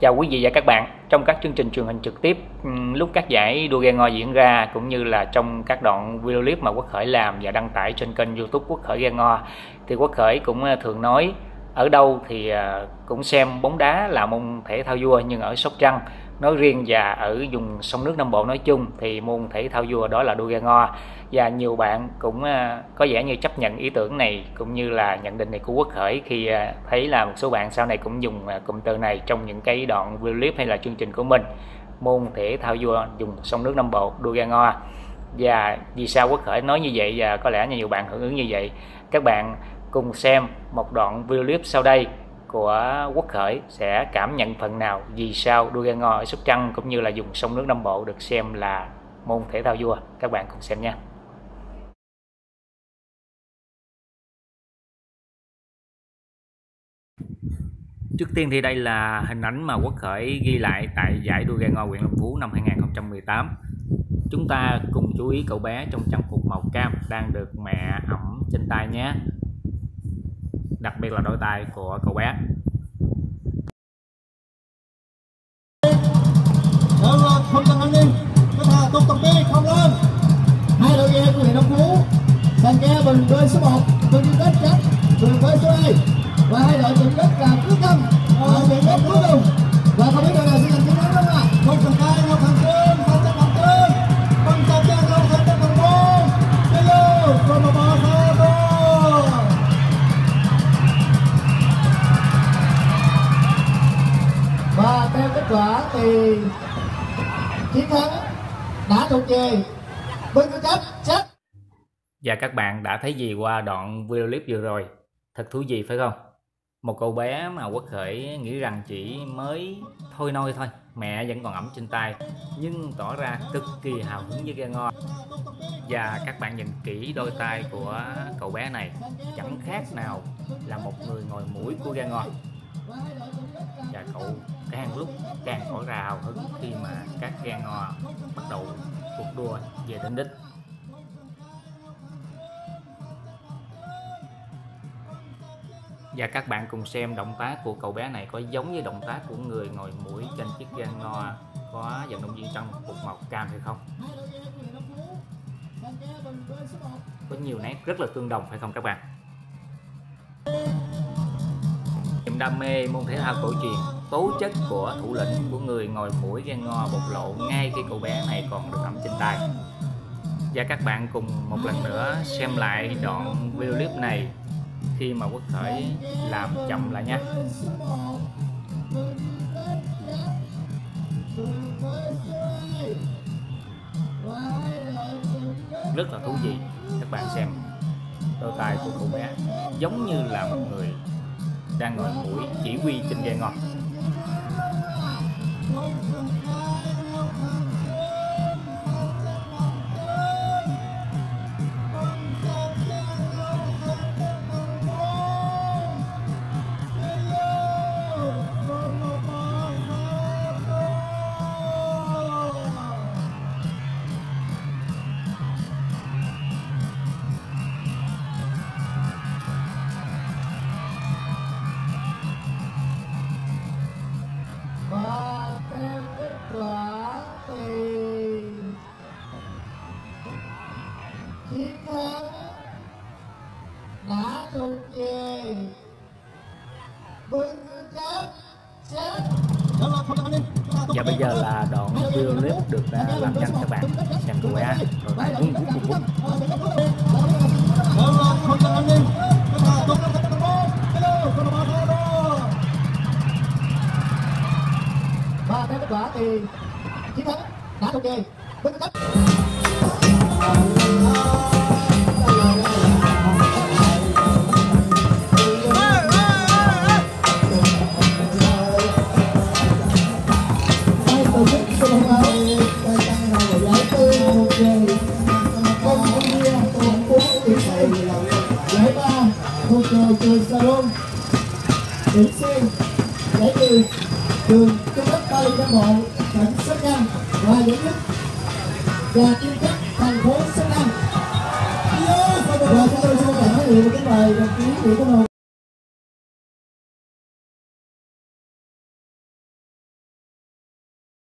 Chào quý vị và các bạn. Trong các chương trình truyền hình trực tiếp ừ, lúc các giải đua ghe ngo diễn ra, cũng như là trong các đoạn video clip mà Quốc Khởi làm và đăng tải trên kênh YouTube Quốc Khởi ghe ngo thì Quốc Khởi cũng ờ, thường nói, ở đâu thì ờ, cũng xem bóng đá là môn thể thao vua, nhưng ở Sóc Trăng nói riêng và ở vùng sông nước Nam Bộ nói chung thì môn thể thao vua đó là đua ghe ngo và nhiều bạn cũng à, có vẻ như chấp nhận ý tưởng này cũng như là nhận định này của Quốc Khởi khi à, thấy là một số bạn sau này cũng dùng à, cụm từ này trong những cái đoạn video clip hay là chương trình của mình. Môn thể thao vua dùng sông nước Nam Bộ, đua ghe ngo và vì sao Quốc Khởi nói như vậy và có lẽ nhiều bạn hưởng ứng như vậy? Các bạn cùng xem một đoạn video clip sau đây của Quốc Khởi sẽ cảm nhận phần nào vì sao đua ghe ngo ở Sóc Trăng cũng như là dùng sông nước Nam Bộ được xem là môn thể thao vua các bạn cùng xem nha Trước tiên thì đây là hình ảnh mà Quốc Khởi ghi lại tại giải đua ghe ngo huyện Long Phú năm 2018. Chúng ta cùng chú ý cậu bé trong trang phục màu cam đang được mẹ ẩm trên tay nhé. Đặc biệt là đôi tay của cậu bé. Đã thuộc về bên tư chết chết. và các bạn đã thấy gì qua đoạn video clip vừa rồi? Thật thú vị, phải không? Một cậu bé mà quốc khởi nghĩ rằng chỉ mới thôi nôi thôi, mẹ vẫn còn ẩm trên tay, nhưng tỏ ra cực kỳ hào hứng với ghe ngo và các bạn nhìn kỹ đôi tay của cậu bé này, chẳng khác nào là một người ngồi mũi của ghe ngo và cậu càng lúc càng tỏ ra hào hứng khi mà các ghe ngò bắt đầu cuộc đua về đến đích. Và các bạn cùng xem động tác của cậu bé này có giống như động tác của người ngồi mũi trên chiếc gan ngò có vận động viên trong phục màu cam hay không? Có nhiều nét rất là tương đồng, phải không các bạn? Niềm đam mê môn thể thao cổ truyền, tố chất của thủ lĩnh, của người ngồi mũi gan ngo bộc lộ ngay khi cậu bé này còn được ẩm trên tay. Và các bạn cùng một lần nữa xem lại đoạn video clip này khi mà quốc khởi làm chậm lại nhé rất là thú vị, các bạn xem. Đôi tay của cậu bé giống như là một người đang ngồi mũi chỉ huy trên ghe ngọt. Và bây giờ là đoạn video clip được à, làm nhanh các bạn. Xem cô bé rồi lại vung vung vung vung và theo kết quả thì chiến thắng đã thuộc về Bình Chánh Nguyễn xuyên giải nhì trường trung cấp ba lê Nam Bộ tỉnh Sóc Trăng và giải nhất và chuyên cấp thành phố Sóc Trăng và chúng tôi xin cảm ơn các bài đồng chí Nguyễn Công Hùng